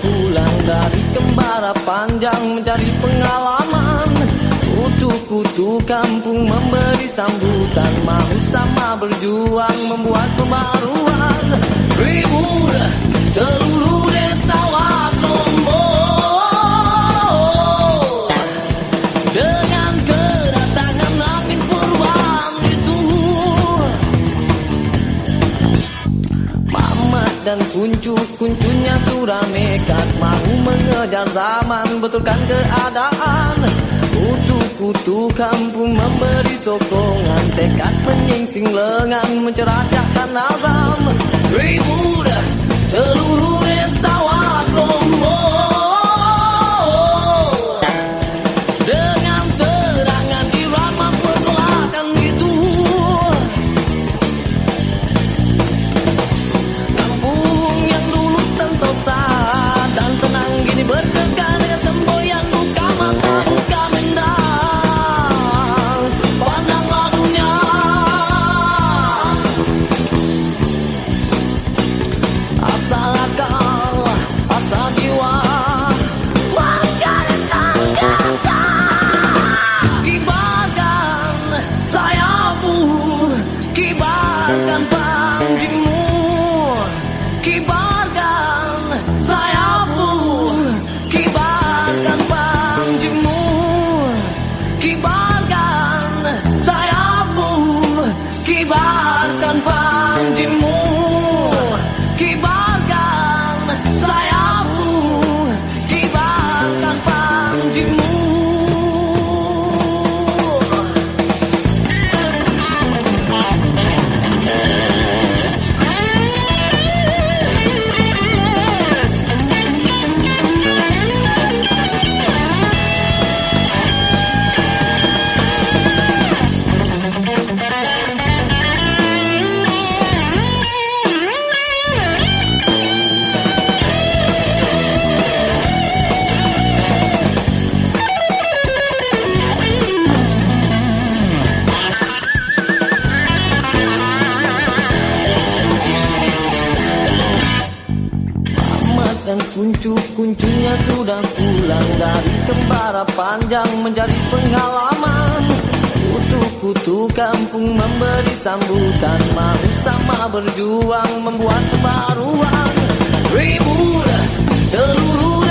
pulang dari kembara panjang mencari pengalaman. Kutu-kutu kampung memberi sambutan Mau sama berjuang membuat pembaruan. Ribut telur kuncunya sudah nekat Mahu mengejar zaman. Betulkan keadaan Kutu-kutu kampung memberi sokongan. Tekad menyingsing lengan mencerahkan nazam Ribu dan seluruh desa sambutan Mau sama berjuang membuat kebaruan. Ribut seluruh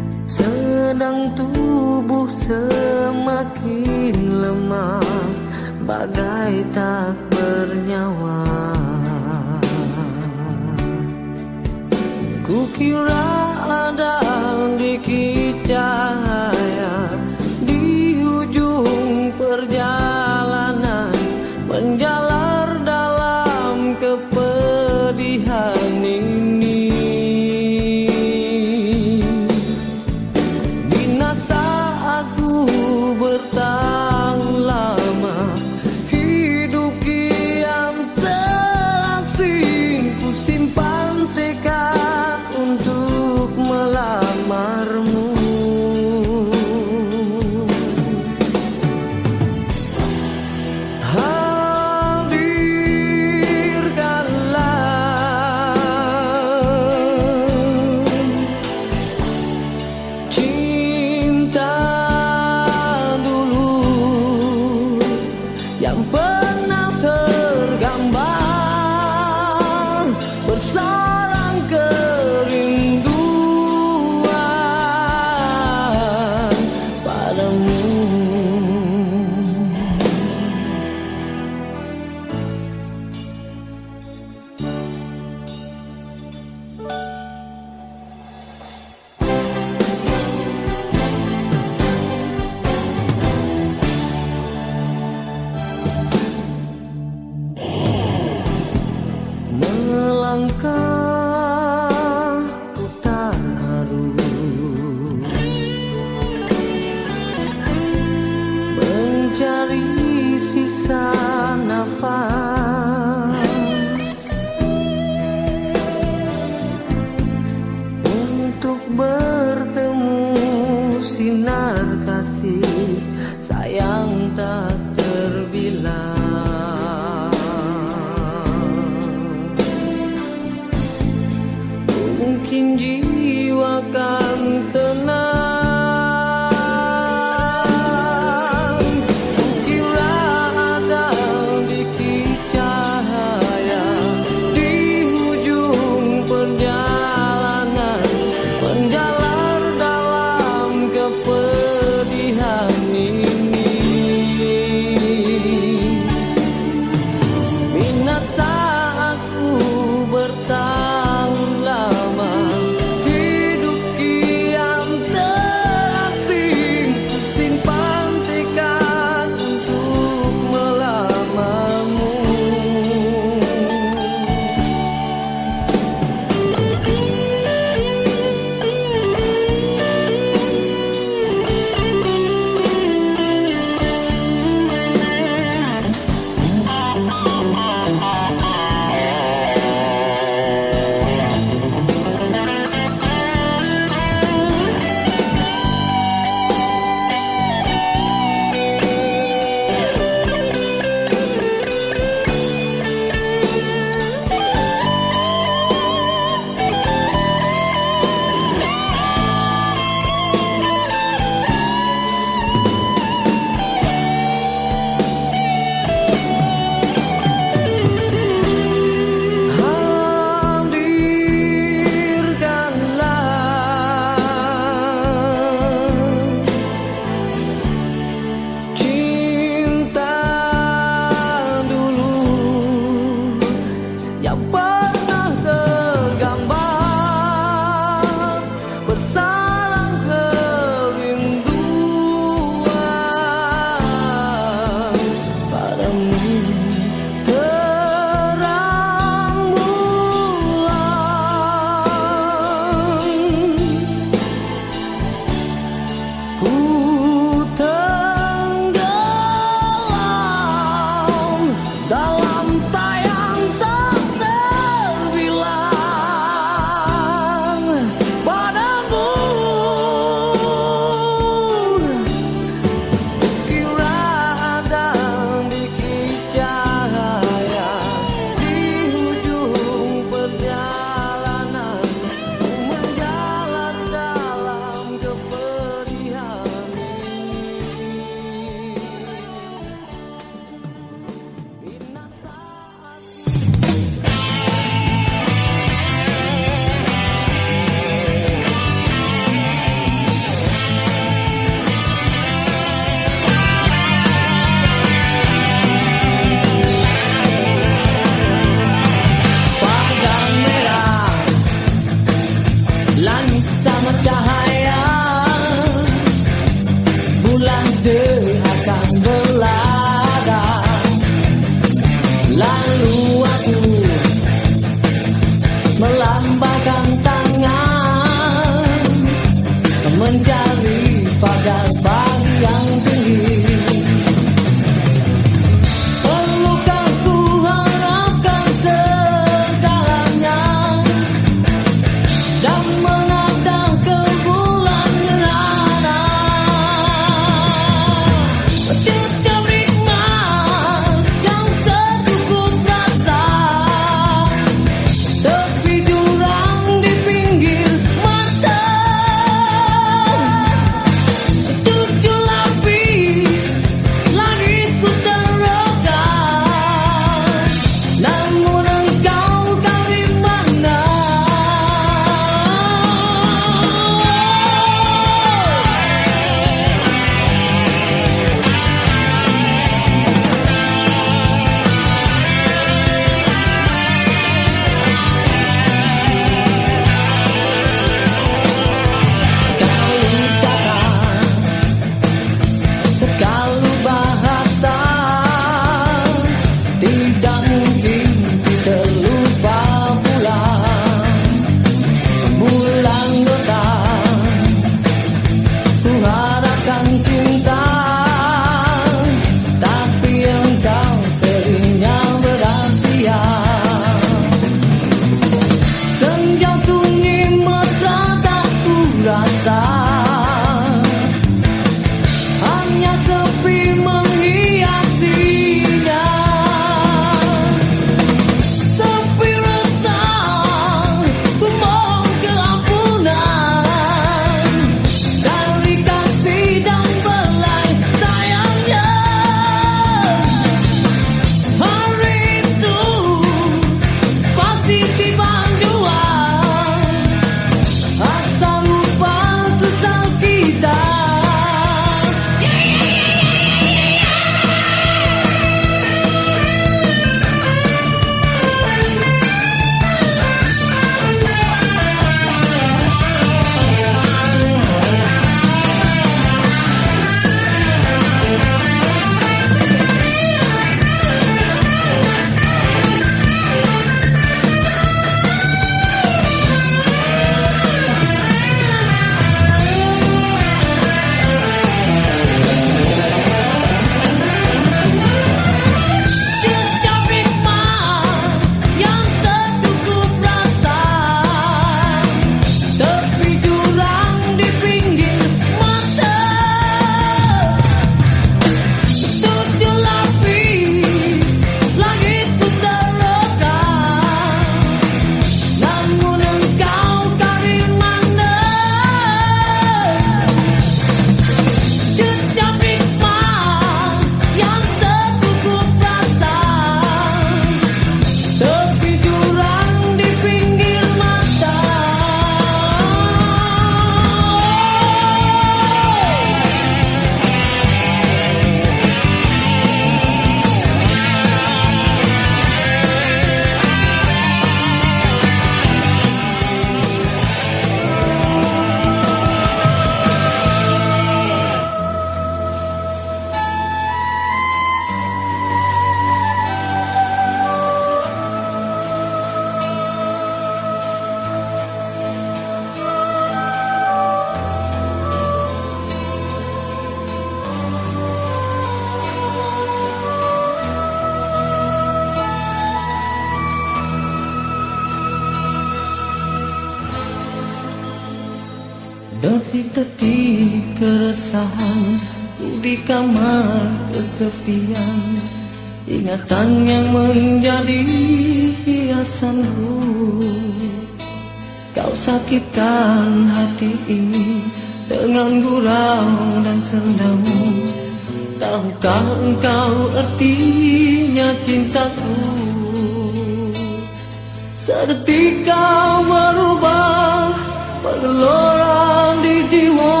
kau berubah Bergelora di jiwa.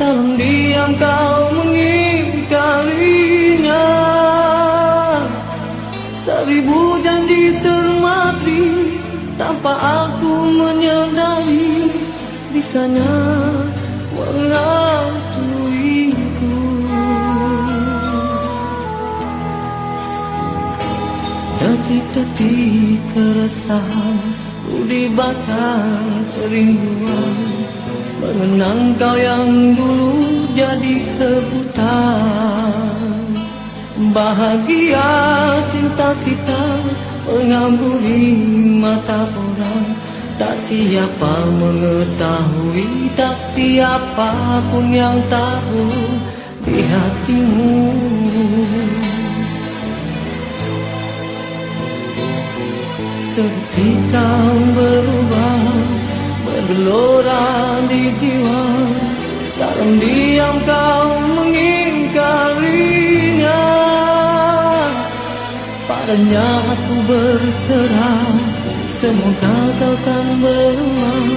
Dalam diam kau mengingkarinya. Seribu janji termati Tanpa aku menyadari. Bisanya meratuiku Detik-detik keresahan dibakar kerinduan Mengenang kau yang dulu jadi sebutan. Bahagia cinta kita Mengamburi mata orang. Tak siapa mengetahui Tak siapa pun yang tahu Di hatimu Seperti kau berubah Bergelora di jiwa. Dalam diam kau mengingkarinya. Padanya aku berserah Semoga kau kan berubah.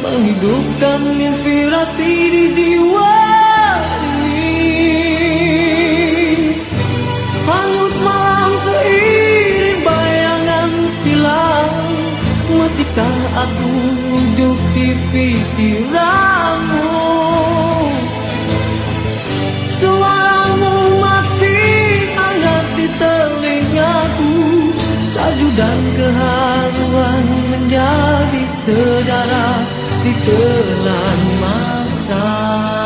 Menghidupkan inspirasi di jiwa aku duduk di pikiranmu. Suaramu masih hangat di telingaku. Salju dan keharuan menjadi sejarah di telan masa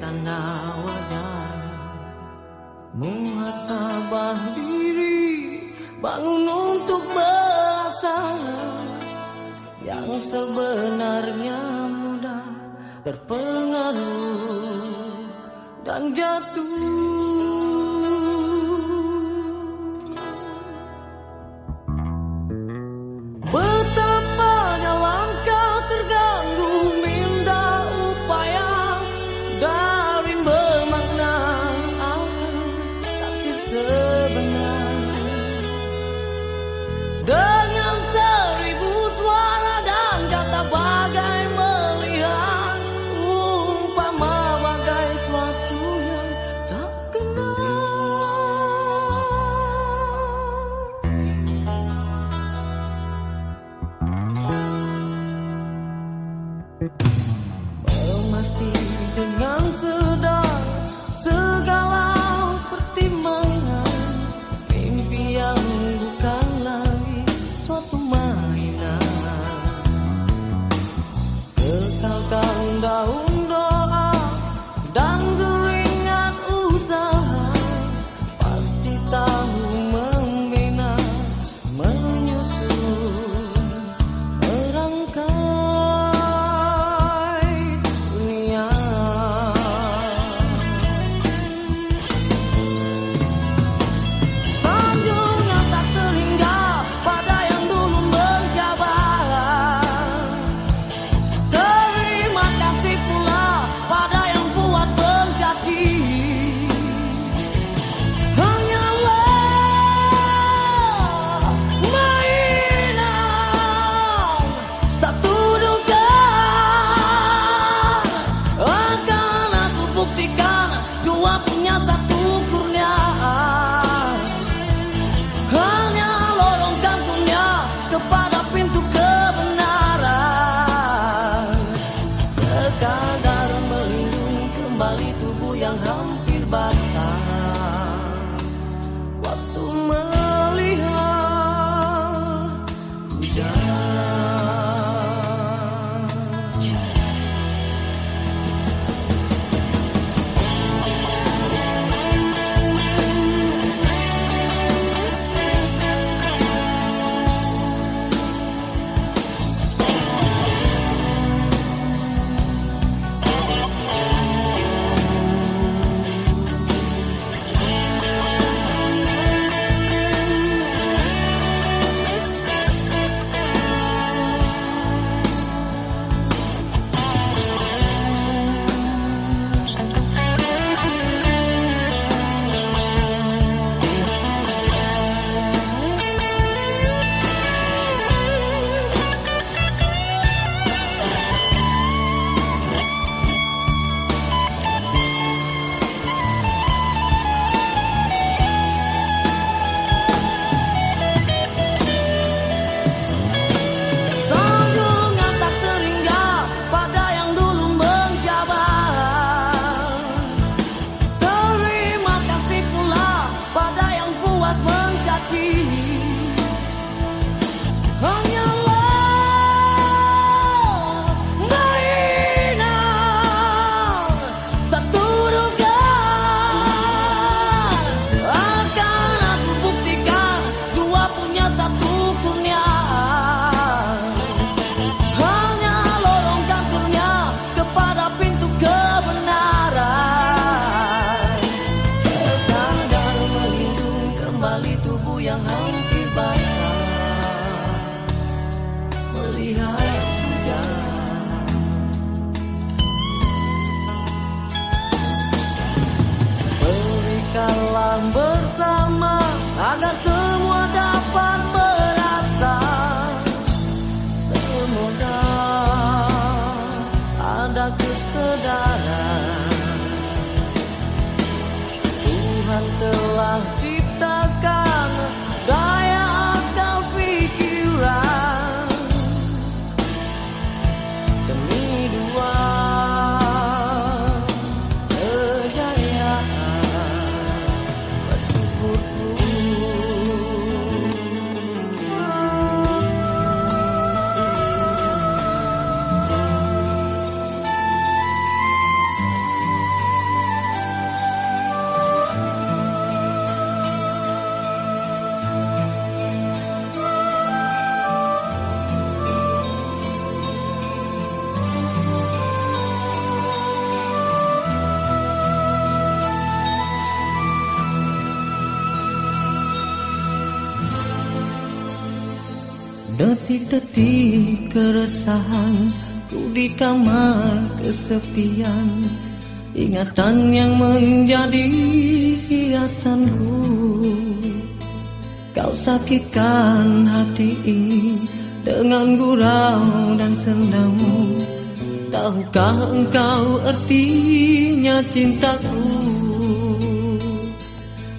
petanda wajah Muhasabah diri Bangun untuk merasa Yang sebenarnya mudah Terpengaruh dan jatuh Detik-detik keresahan Ku di kamar kesepian. Ingatan yang menjadi hiasanku. Kau sakitkan hati ini Dengan gurau dan sendamu. Tahukah engkau artinya cintaku?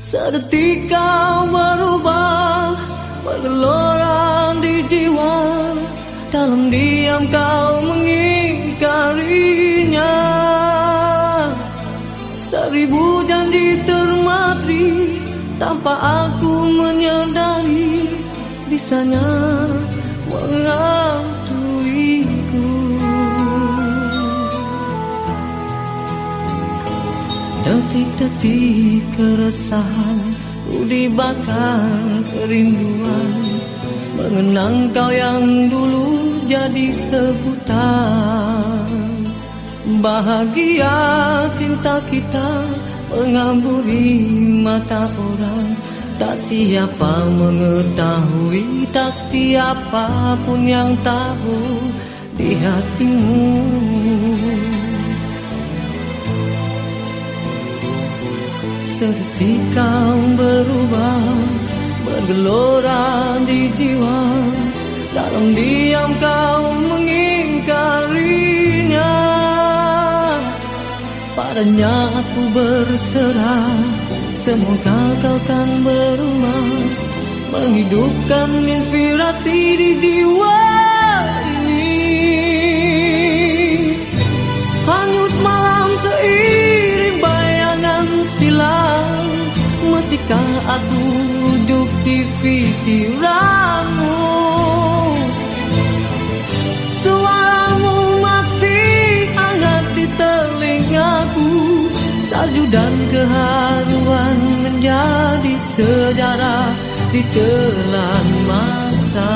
Sedetik kau berubah Bergelora di jiwa Dalam diam kau mengingkarinya. Seribu janji termatri Tanpa aku menyadari Bisanya menghantui Detik-detik keresahan Ku dibakar kerinduan. Mengenang kau yang dulu jadi sebutan. Bahagia cinta kita Mengamburi mata orang. Tak siapa mengetahui Tak siapa pun yang tahu Di hatimu Sedetik kau berubah Bergelora di jiwa Dalam diam kau mengingkarinya. Padanya aku berserah Semoga kau kan berubah Menghidupkan inspirasi di jiwa Mestikah aku rujuk di pikiranmu Suaramu masih hangat di telingaku. Salju dan keharuan menjadi sejarah di telan masa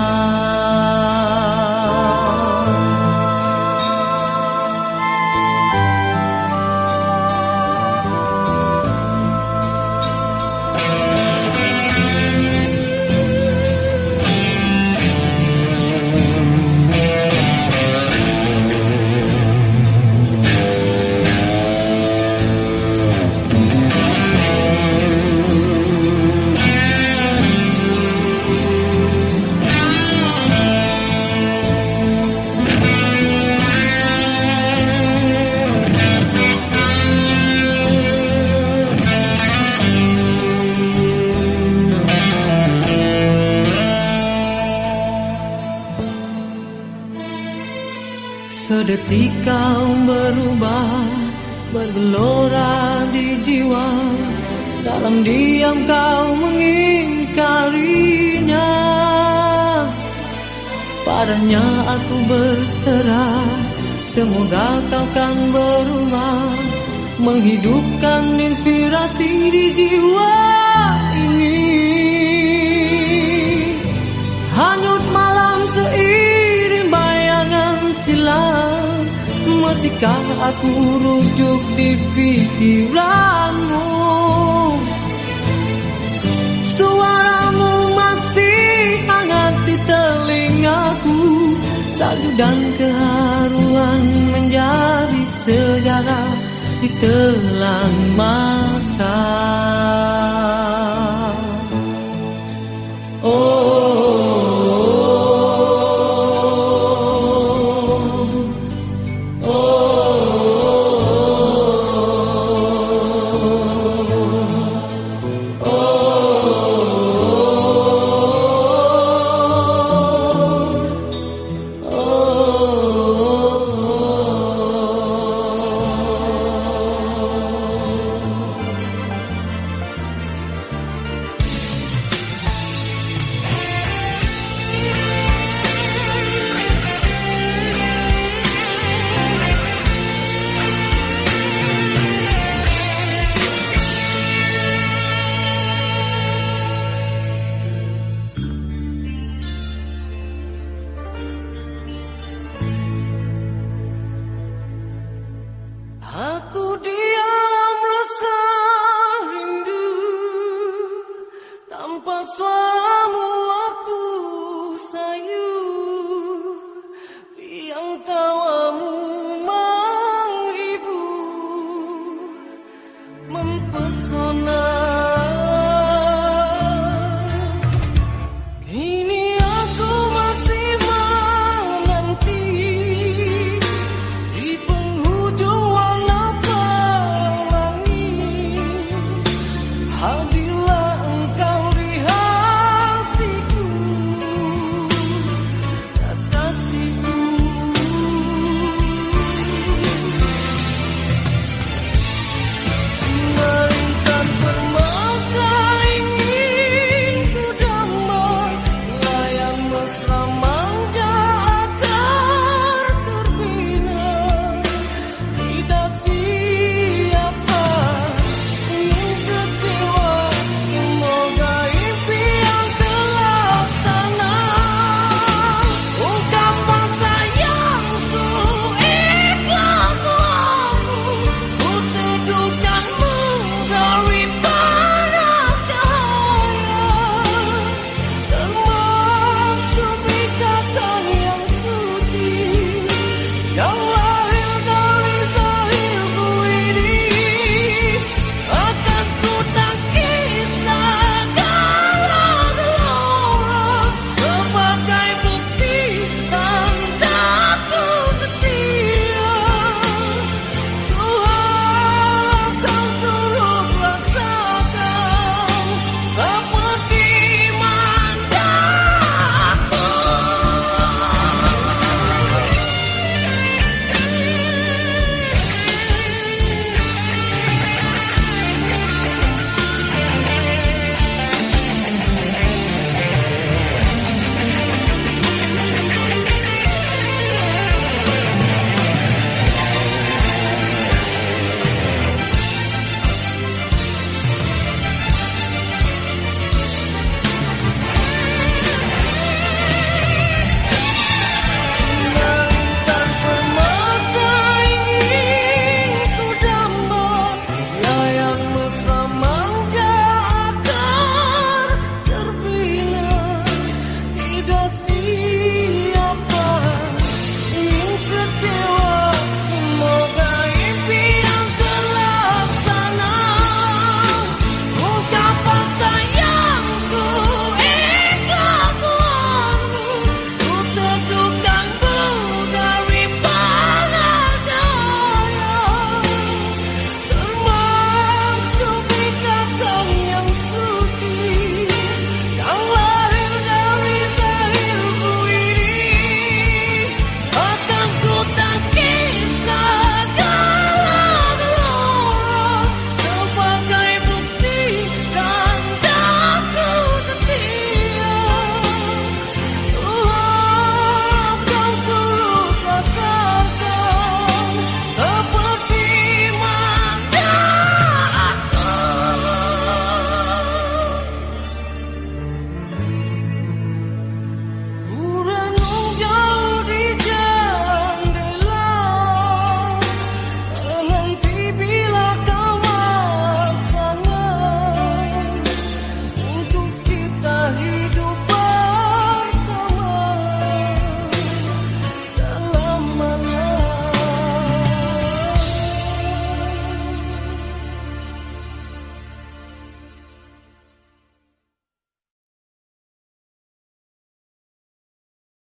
Sedetik kau berubah Bergelora di jiwa. Dalam diam kau mengingkarinya. Padanya aku berserah Semoga kau kan berubah. Menghidupkan inspirasi di jiwa Mestikah aku rujuk di pikiranmu Suaramu masih hangat di telingaku. Salju dan keharuan menjadi sejarah di telan masa